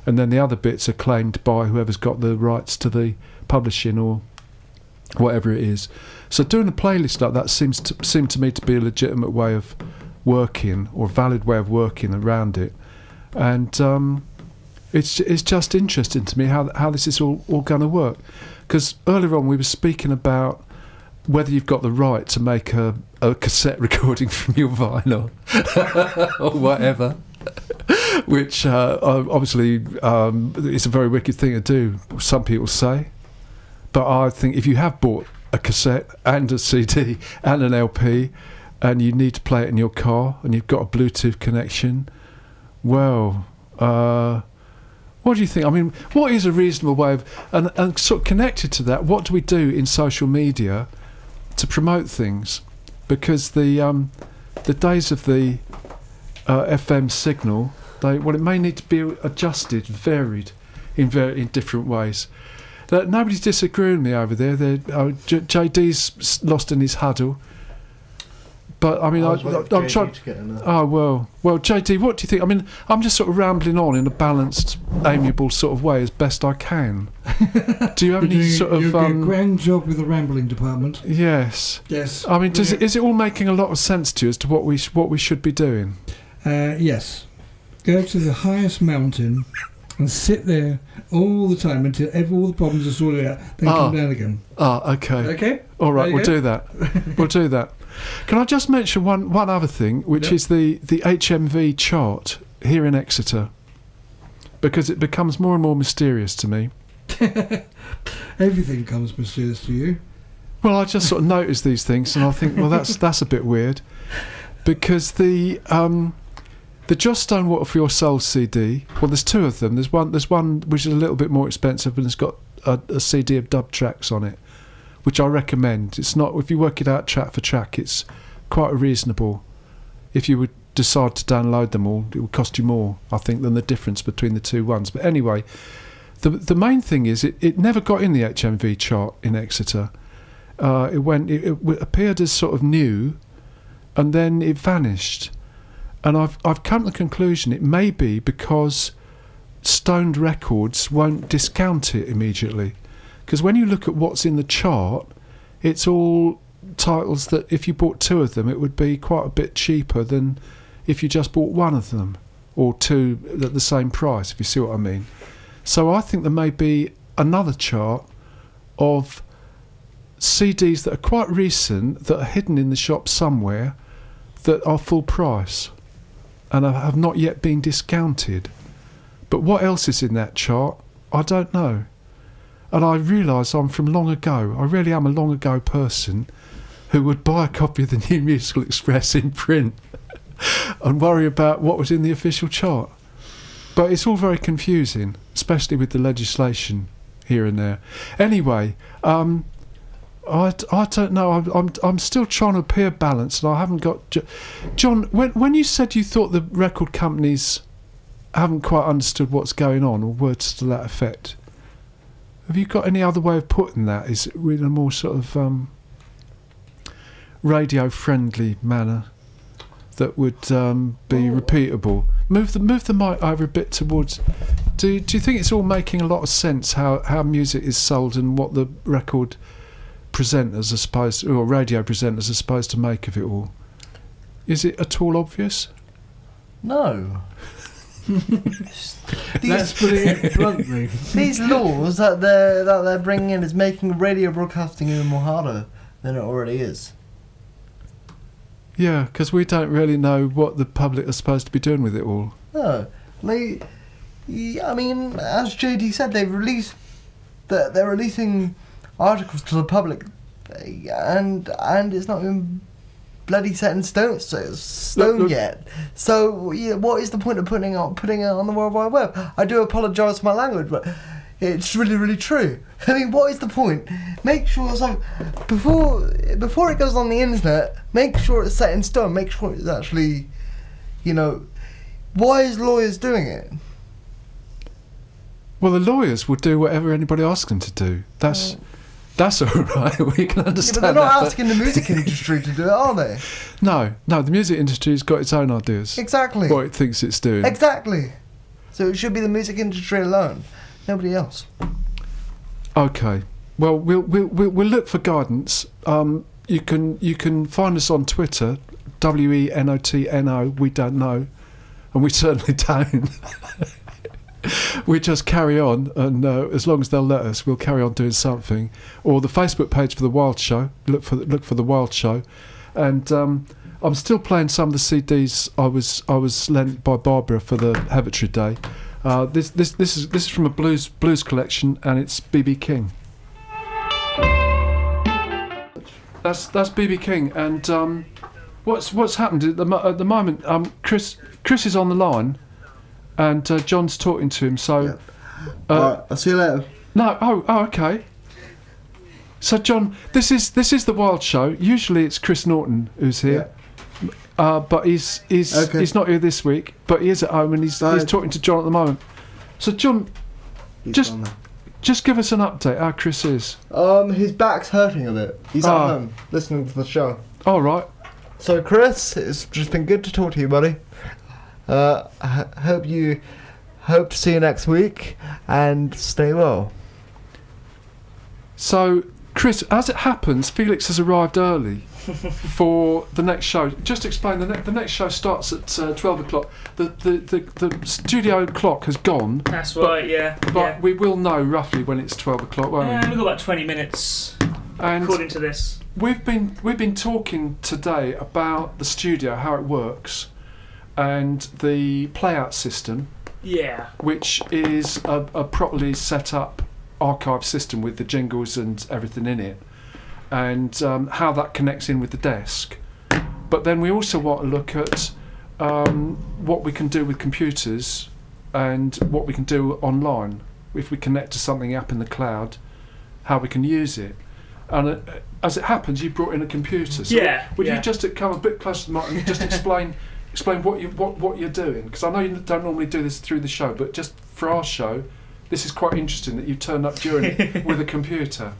Speaker 1: and then the other bits are claimed by whoever's got the rights to the publishing or whatever it is. So doing a playlist like that seems to seem to me to be a legitimate way of working or valid way of working around it, and um, it's it's just interesting to me how how this is all all going to work. Because earlier on we were speaking about whether you've got the right to make a, a cassette recording from your vinyl or whatever. Which uh, obviously um, is a very wicked thing to do. Some people say, but I think if you have bought a cassette and a CD and an LP, and you need to play it in your car, and you've got a Bluetooth connection, well, uh, what do you think? I mean, what is a reasonable way of, and, and sort of connected to that, what do we do in social media to promote things? Because the um, the days of the uh, FM signal, they well, it may need to be adjusted, varied in very in different ways. That nobody's disagreeing with me over there. They're, uh, JD's lost in his huddle, but I mean, I,
Speaker 3: was waiting for
Speaker 1: I'm
Speaker 3: JD
Speaker 1: trying.
Speaker 3: to get in there.
Speaker 1: Oh well, well, JD, what do you think? I mean, I'm just sort of rambling on in a balanced, amiable sort of way as best I can. Do you have any
Speaker 5: doing,
Speaker 1: sort of
Speaker 5: you're a
Speaker 1: um?
Speaker 5: grand job with the rambling department.
Speaker 1: Yes.
Speaker 5: Yes.
Speaker 1: I mean, does it,
Speaker 5: Brilliant.
Speaker 1: is it all making a lot of sense to you as to what we sh- what we should be doing?
Speaker 5: Uh, yes. Go to the highest mountain and sit there all the time until every, all the problems are sorted out. Then
Speaker 1: Ah.
Speaker 5: come down again.
Speaker 1: Ah, okay.
Speaker 5: Okay.
Speaker 1: All right, we'll
Speaker 5: go.
Speaker 1: do that. we'll do that. Can I just mention one one other thing, which
Speaker 5: Yep.
Speaker 1: is the the HMV chart here in Exeter, because it becomes more and more mysterious to me.
Speaker 5: Everything comes mysterious to you.
Speaker 1: Well, I just sort of notice these things, and I think, well, that's that's a bit weird, because the um, the Joss Stone Water for Your Soul CD. Well, there's two of them. There's one. There's one which is a little bit more expensive, and it's got a, a CD of dub tracks on it, which I recommend. It's not if you work it out track for track, it's quite reasonable. If you would decide to download them all, it would cost you more, I think, than the difference between the two ones. But anyway, the the main thing is it, it never got in the HMV chart in Exeter uh, it went it, it appeared as sort of new and then it vanished and I've I've come to the conclusion it may be because Stone'd Records won't discount it immediately because when you look at what's in the chart it's all titles that if you bought two of them it would be quite a bit cheaper than if you just bought one of them or two at the same price if you see what I mean so I think there may be another chart of CDs that are quite recent that are hidden in the shop somewhere that are full price and have not yet been discounted. But what else is in that chart? I don't know. And I realise I'm from long ago. I really am a long ago person who would buy a copy of the New Musical Express in print and worry about what was in the official chart. But it's all very confusing, especially with the legislation here and there. Anyway, um, I, I don't know. I'm, I'm I'm still trying to appear balanced, and I haven't got. John, when when you said you thought the record companies haven't quite understood what's going on, or words to that effect, have you got any other way of putting that? Is it in a more sort of um, radio-friendly manner that would um, be repeatable? Move the move the mic over a bit towards. Do do you think it's all making a lot of sense how how music is sold and what the record presenters are supposed or radio presenters are supposed to make of it all? Is it at all obvious?
Speaker 3: No.
Speaker 2: Let's
Speaker 3: these,
Speaker 2: put it bluntly.
Speaker 3: these laws that they're that they're bringing in is making radio broadcasting even more harder than it already is.
Speaker 1: Yeah, because we don't really know what the public are supposed to be doing with it all.
Speaker 3: No, they. I mean, as JD said, they've released. They're, they're releasing articles to the public, and and it's not even bloody set in stone, so- stone
Speaker 1: look.
Speaker 3: yet. So yeah, what is the point of putting it on putting it on the World Wide Web? I do apologise for my language, but it's really really true. I mean, what is the point? Make sure some before before it goes on the internet. Make sure it's set in stone. Make sure it's actually, you know, why is lawyers doing it?
Speaker 1: Well, the lawyers will do whatever anybody asks them to do. That's that's all right. We can
Speaker 3: Yeah,
Speaker 1: understand
Speaker 3: but they're not
Speaker 1: that.
Speaker 3: asking the music industry to do it, are they?
Speaker 1: No, no. The music industry's got its own ideas.
Speaker 3: Exactly.
Speaker 1: What it thinks it's doing.
Speaker 3: Exactly. So it should be the music industry alone, nobody else.
Speaker 1: Okay. Well, we'll we'll we'll, we'll look for guidance. Um, you can you can find us on Twitter, W E N O T N O. We don't know, and we certainly don't. we just carry on, and uh, as long as they'll let us, we'll carry on doing something. Or the Facebook page for the Wild Show. Look for look for the Wild Show, and um, I'm still playing some of the CDs I was I was lent by Barbara for the Heavitree Day. Uh, this this this is this is from a blues blues collection, and it's BB King. That's that's BB King, and um, what's what's happened at the at the moment? Um, Chris Chris is on the line, and uh, John's talking to him. So, uh,
Speaker 3: I'll see you later.
Speaker 1: no, oh, oh, okay. So, John, this is this is the Wild Show. Usually, it's Chris Norton who's here, uh, but he's he's
Speaker 3: Okay.
Speaker 1: he's not here this week. But he is at home and he's he's talking to John at the moment. So, John, Just- just give us an update how Chris is.
Speaker 3: Um, his back's hurting a bit. He's
Speaker 1: Ah.
Speaker 3: at home listening to the show.
Speaker 1: All right.
Speaker 3: So, Chris, it's just been good to talk to you, buddy. Uh, I h- hope you hope to see you next week and stay well.
Speaker 1: So, Chris, as it happens, Felix has arrived early for the next show. Just explain the, ne- the next show starts at uh, twelve o'clock. The, the the the studio clock has gone,
Speaker 7: That's
Speaker 1: But-
Speaker 7: right, yeah.
Speaker 1: but
Speaker 7: yeah.
Speaker 1: we will know roughly when it's twelve o'clock, won't
Speaker 7: Uh,
Speaker 1: we?
Speaker 7: we've got about 20 minutes,
Speaker 1: And
Speaker 7: according to this.
Speaker 1: we've been we've been talking today about the studio, how it works, and the playout system,
Speaker 7: Yeah.
Speaker 1: which is a, a properly set up archive system with the jingles and everything in it, and um, how that connects in with the desk. But then we also want to look at um, what we can do with computers and what we can do online if we connect to something up in the cloud, how we can use it. And uh, as it happens, you brought in a computer. So
Speaker 7: Yeah,
Speaker 1: Would
Speaker 7: yeah.
Speaker 1: you just come a bit closer to the mic and just explain explain what you what, what you're doing? Because I know you don't normally do this through the show, but just for our show, this is quite interesting that you turned up during it with a computer.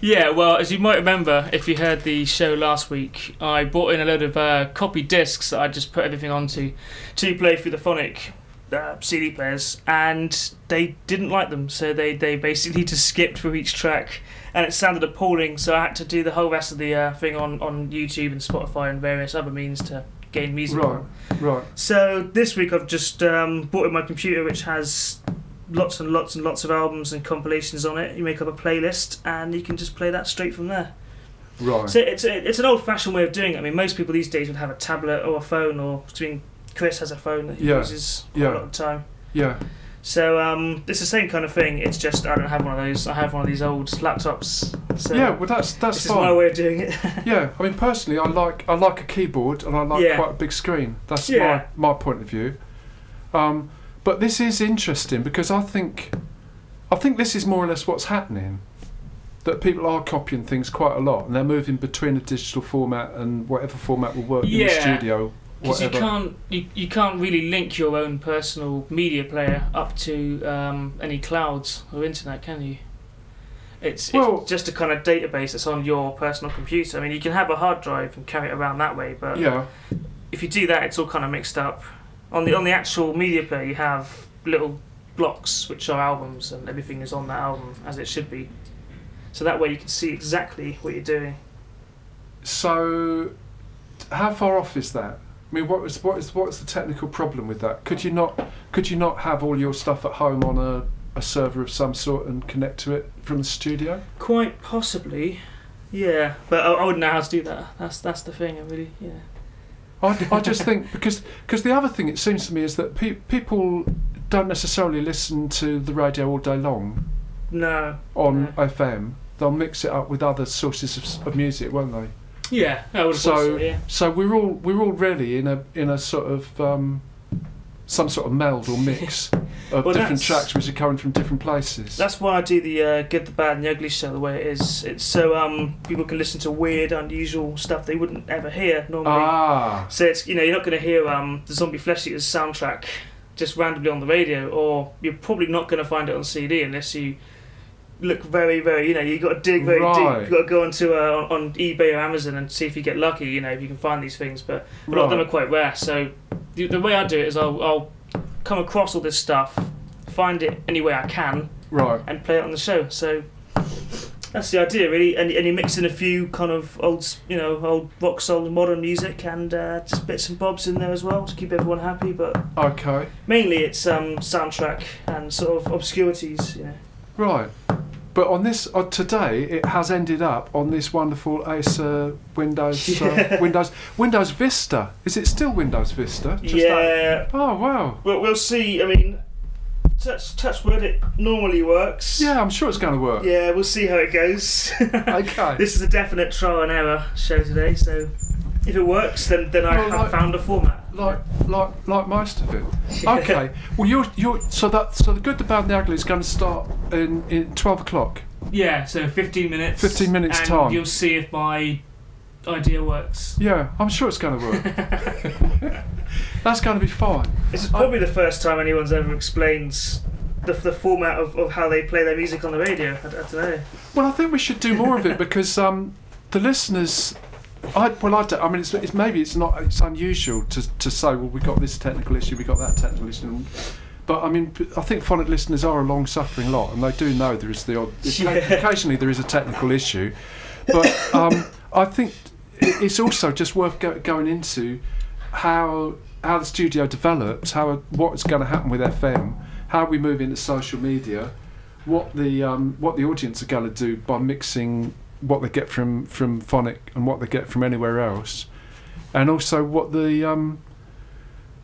Speaker 7: Yeah, well, as you might remember, if you heard the show last week, I brought in a load of uh, copy discs that I just put everything onto to play through the phonic uh, CD players, and they didn't like them, so they, they basically just skipped through each track, and it sounded appalling, so I had to do the whole rest of the uh, thing on, on YouTube and Spotify and various other means to gain music.
Speaker 1: Right, right.
Speaker 7: So this week I've just um, bought in my computer, which has lots and lots and lots of albums and compilations on it. You make up a playlist, and you can just play that straight from there.
Speaker 1: Right.
Speaker 7: So it's it's an old-fashioned way of doing it. I mean, most people these days would have a tablet or a phone, or between Chris has a phone that he
Speaker 1: Yeah.
Speaker 7: uses
Speaker 1: Yeah.
Speaker 7: a lot of the time.
Speaker 1: yeah.
Speaker 7: So um, it's the same kind of thing. It's just I don't have one of those. I have one of these old laptops. So
Speaker 1: yeah. Well, that's that's
Speaker 7: this is my way of doing it.
Speaker 1: Yeah. I mean, personally, I like I like a keyboard and I like
Speaker 7: Yeah.
Speaker 1: quite a big screen. That's
Speaker 7: Yeah.
Speaker 1: my my point of view. Um, but this is interesting because I think I think this is more or less what's happening. That people are copying things quite a lot, and they're moving between a digital format and whatever format will work in the studio.
Speaker 7: Because you can't you, you can't really link your own personal media player up to um, any clouds or internet, can you? It's,
Speaker 1: Well-
Speaker 7: it's just a kind of database that's on your personal computer. I mean, you can have a hard drive and carry it around that way, but
Speaker 1: Yeah.
Speaker 7: if you do that, it's all kind of mixed up. On the on the actual media player, you have little blocks which are albums, and everything is on that album as it should be. So that way, you can see exactly what you're doing.
Speaker 1: So, how far off is that? I mean, what is what is what's the technical problem with that? Could you not could you not have all your stuff at home on a, a server of some sort and connect to it from the studio?
Speaker 7: Quite possibly, yeah. But I, I wouldn't know how to do that. That's that's the thing. I really, yeah.
Speaker 1: I, I just think because because the other thing it seems to me is that pe- people don't necessarily listen to the radio all day long
Speaker 7: No.
Speaker 1: on
Speaker 7: No.
Speaker 1: FM. They'll mix it up with other sources of, of music, won't they?
Speaker 7: Yeah, I would so.
Speaker 1: So
Speaker 7: Yeah.
Speaker 1: so we're all we're all really in a in a sort of um, some sort of meld or mix of
Speaker 7: Well,
Speaker 1: different tracks which are coming from different places.
Speaker 7: That's why I do the uh, good, the bad, and the ugly show the way it is. It's so um people can listen to weird, unusual stuff they wouldn't ever hear normally.
Speaker 1: ah,
Speaker 7: So it's you know you're not going to hear um the Zombie Flesh Eaters soundtrack just randomly on the radio, or you're probably not going to find it on CD unless you look very very you know you got to dig very
Speaker 1: Right.
Speaker 7: deep. You got to go onto uh, on, eBay or Amazon and see if you get lucky. You know if you can find these things, but a lot of them are quite rare. So the, the way I do it is I'll, I'll come across all this stuff, find it any way I can,
Speaker 1: right.
Speaker 7: and play it on the show. So that's the idea, really. And, and you mix in a few kind of old, you know, old rock, soul, and modern music, and uh, just bits and bobs in there as well to keep everyone happy. But
Speaker 1: Okay,
Speaker 7: mainly it's um, soundtrack and sort of obscurities. You know.
Speaker 1: right. But on this uh, today, it has ended up on this wonderful Acer Windows uh,
Speaker 7: Yeah.
Speaker 1: Windows Windows Vista. Is it still Windows Vista? Just that-
Speaker 7: yeah.
Speaker 1: Oh wow.
Speaker 7: Well, we'll see. I mean, touch touch wood. It normally works.
Speaker 1: Yeah, I'm sure it's going to work.
Speaker 7: Yeah, we'll see how it goes.
Speaker 1: Okay.
Speaker 7: this is a definite trial and error show today, so if it works, then then I
Speaker 1: Well,
Speaker 7: have
Speaker 1: like-
Speaker 7: found a format.
Speaker 1: Like like like most of it. Okay. Well, you're you're so that so the good, the bad, and the ugly is going to start in in twelve o'clock.
Speaker 7: Yeah, so 15 minutes.
Speaker 1: 15 minutes
Speaker 7: and
Speaker 1: time.
Speaker 7: You'll see if my idea works.
Speaker 1: Yeah, I'm sure it's going to work. That's going to be fine.
Speaker 7: This is probably the first time anyone's ever explained the, the format of, of how they play their music on the radio. I, I don't know.
Speaker 1: Well, I think we should do more of it because um, the listeners. I, well, I, don't, I mean, it's, it's maybe it's not it's unusual to, to say, well, we got this technical issue, we got that technical issue, but I mean, I think phonic listeners are a long-suffering lot, and they do know there is the odd.
Speaker 7: Yeah.
Speaker 1: Occasionally, there is a technical issue, but um, I think it's also just worth go, going into how how the studio develops, how what's going to happen with FM, how we move into social media, what the um, what the audience are going to do by mixing what they get from from phonic and what they get from anywhere else, and also what the um,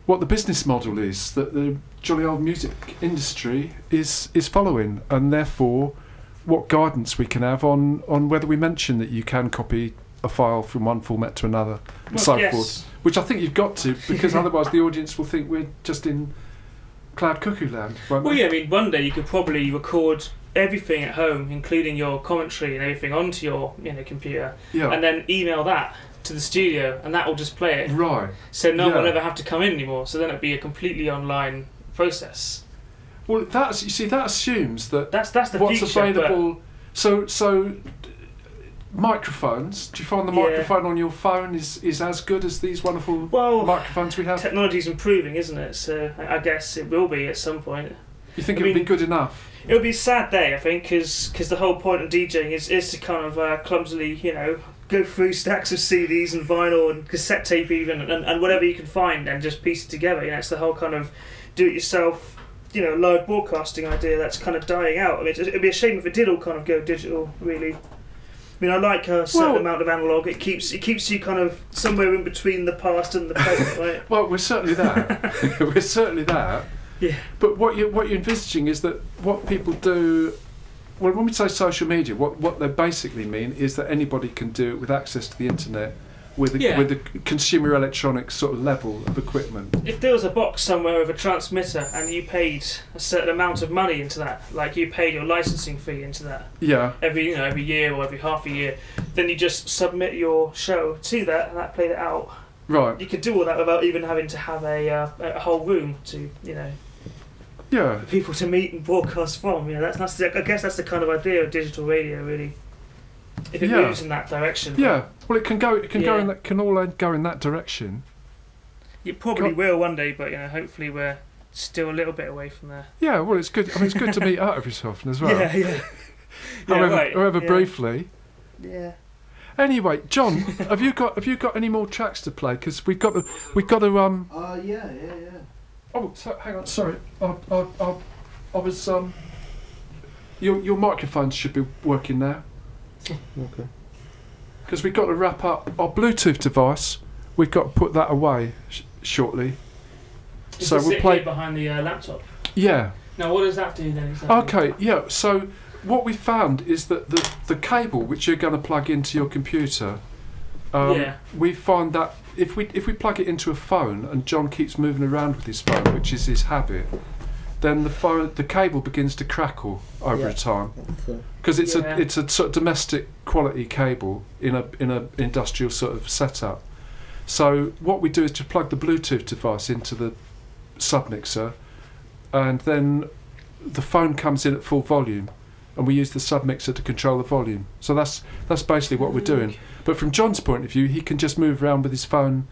Speaker 1: what the business model is that the jolly old music industry is is following, and therefore what guidance we can have on on whether we mention that you can copy a file from one format to another and so
Speaker 7: yes.
Speaker 1: forth. Which I think you've got to because otherwise the audience will think we're just in cloud cuckoo land.
Speaker 7: Well,
Speaker 1: they?
Speaker 7: yeah, I mean, one day you could probably record everything at home, including your commentary and everything, onto your you know computer,
Speaker 1: yeah.
Speaker 7: and then email that to the studio, and that will just play it.
Speaker 1: right.
Speaker 7: So no one
Speaker 1: Yeah.
Speaker 7: will ever have to come in anymore. So then it'd be a completely online process.
Speaker 1: Well, that's you see that assumes that
Speaker 7: That's that's the
Speaker 1: what's
Speaker 7: future. but-
Speaker 1: available. So so microphones. Do you find the
Speaker 7: Yeah.
Speaker 1: microphone on your phone is is as good as these wonderful
Speaker 7: Well,
Speaker 1: microphones we have?
Speaker 7: technology's improving, isn't it? So I guess it will be at some point.
Speaker 1: You think it would be good enough?
Speaker 7: It would be a sad day, I think, because the whole point of DJing is, is to kind of uh, clumsily, you know, go through stacks of CDs and vinyl and cassette tape even and, and whatever you can find and just piece it together. You know, it's the whole kind of do-it-yourself, you know, live broadcasting idea that's kind of dying out. I mean, it'd it'd be a shame if it did all kind of go digital, really. I mean, I like a certain
Speaker 1: Well-
Speaker 7: amount of analog. It keeps it keeps you kind of somewhere in between the past and the present, right?
Speaker 1: Well, we're certainly that. we're certainly that.
Speaker 7: Yeah.
Speaker 1: But what you what you're envisaging is that what people do. Well, when we say social media, what what they basically mean is that anybody can do it with access to the internet, with a,
Speaker 7: Yeah.
Speaker 1: with the consumer electronics sort of level of equipment.
Speaker 7: If there was a box somewhere with a transmitter and you paid a certain amount of money into that, like you paid your licensing fee into that
Speaker 1: Yeah.
Speaker 7: every you know every year or every half a year, then you just submit your show to that and that played it out.
Speaker 1: Right.
Speaker 7: You could do all that without even having to have a uh, a whole room to you know
Speaker 1: Yeah.
Speaker 7: for people to meet and broadcast from. You know that's that's the, I guess that's the kind of idea of digital radio really. If it
Speaker 1: Yeah.
Speaker 7: moves in that direction,
Speaker 1: Yeah. Well, it can go. It can go in that. Can all go in that direction.
Speaker 7: It probably
Speaker 1: Got-
Speaker 7: will one day, but you know hopefully we're still a little bit away from there.
Speaker 1: Yeah. Well, it's good. I mean, it's good to meet out every so often as well.
Speaker 7: Yeah, yeah. Yeah,
Speaker 1: however,
Speaker 7: right,
Speaker 1: however
Speaker 7: yeah.
Speaker 1: briefly.
Speaker 7: Yeah.
Speaker 1: Anyway, John, have you got have you got any more tracks to play? Because we've got to we've got to um.
Speaker 3: Uh, yeah, yeah, yeah.
Speaker 1: Oh, so, hang on. Sorry, I, I, I, I was um. Your your microphone should be working now
Speaker 3: Okay.
Speaker 1: because we've got to wrap up our Bluetooth device. We've got to put that away sh- shortly.
Speaker 7: Is
Speaker 1: So
Speaker 7: so
Speaker 1: we'll
Speaker 7: we'll
Speaker 1: play-
Speaker 7: behind the uh, laptop.
Speaker 1: Yeah.
Speaker 7: Now, what does that do then? Exactly?
Speaker 1: Okay. Yeah. So what we found is that the the cable which you're going to plug into your computer. Um,
Speaker 7: Yeah.
Speaker 1: We find that if we if we plug it into a phone and John keeps moving around with his phone, which is his habit, then the phone the cable begins to crackle over
Speaker 3: Yeah.
Speaker 1: time because it's
Speaker 7: Yeah.
Speaker 1: a it's a sort of domestic quality cable in a in a industrial sort of setup. So what we do is to plug the Bluetooth device into the submixer, and then the phone comes in at full volume, and we use the submixer to control the volume. So that's that's basically what we're doing. But from John's point of view, he can just move around with his phone,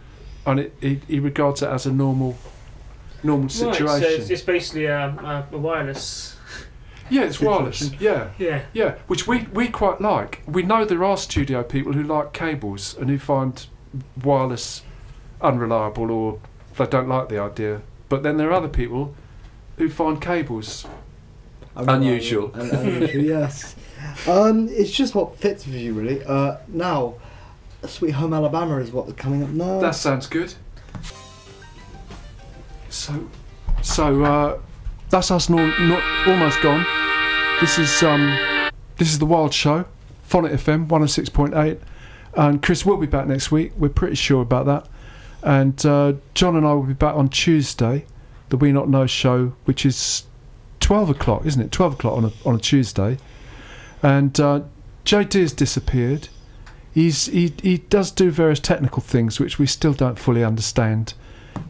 Speaker 1: and it, he, he regards it as a normal normal situation.
Speaker 7: Right, so it's, it's basically um, a, a wireless.
Speaker 1: yeah, it's wireless. Yeah.
Speaker 7: Yeah.
Speaker 1: Yeah, which we, we quite like. We know there are studio people who like cables and who find wireless unreliable or they don't like the idea. But then there are other people who find cables. Unusual.
Speaker 3: Unusual, yes. Um, it's just what fits with you, really. Uh, now, Sweet Home Alabama is what coming up now.
Speaker 1: That sounds good. So, so uh, that's us nor- nor- almost gone. This is um, this is the Wild Show, Phonic FM 106.8, and Chris will be back next week. We're pretty sure about that. And uh, John and I will be back on Tuesday, the We Not Know show, which is 12 o'clock, isn't it? 12 o'clock on a on a Tuesday. And uh, JD has disappeared. He's he he does do various technical things which we still don't fully understand,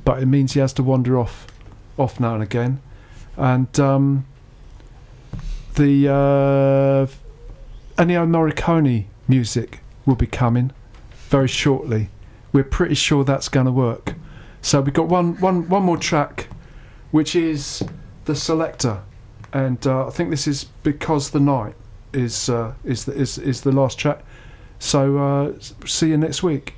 Speaker 1: but it means he has to wander off, off now and again, and um, the uh, Ennio Morricone music will be coming very shortly. We're pretty sure that's going to work. So we've got one one one more track, which is the Selecter, and uh, I think this is because the night is uh, is the, is is the last track. So uh, see you next week.